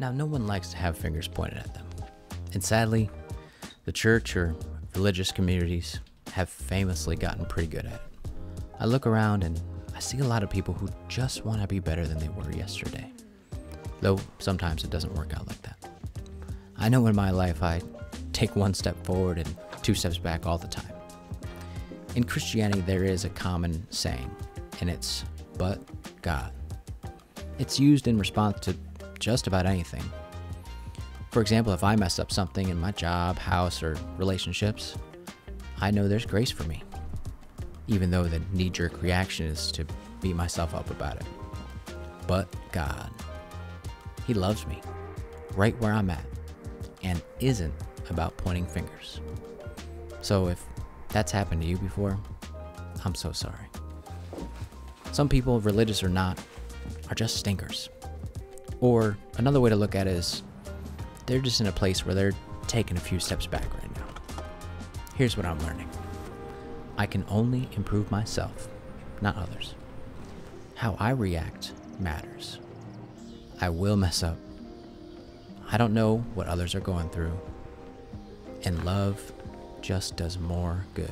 Now, no one likes to have fingers pointed at them. And sadly, the church or religious communities have famously gotten pretty good at it. I look around and I see a lot of people who just want to be better than they were yesterday. Though sometimes it doesn't work out like that. I know in my life I take one step forward and two steps back all the time. In Christianity, there is a common saying, and it's, but God. It's used in response to just about anything. For example, if I mess up something in my job, house, or relationships, I know there's grace for me, even though the knee jerk reaction is to beat myself up about it. But God, He loves me right where I'm at and isn't about pointing fingers. So if that's happened to you before, I'm so sorry. Some people, religious or not, are just stinkers. Or another way to look at it is they're just in a place where they're taking a few steps back right now. Here's what I'm learning I can only improve myself, not others. How I react matters. I will mess up. I don't know what others are going through. And love just does more good.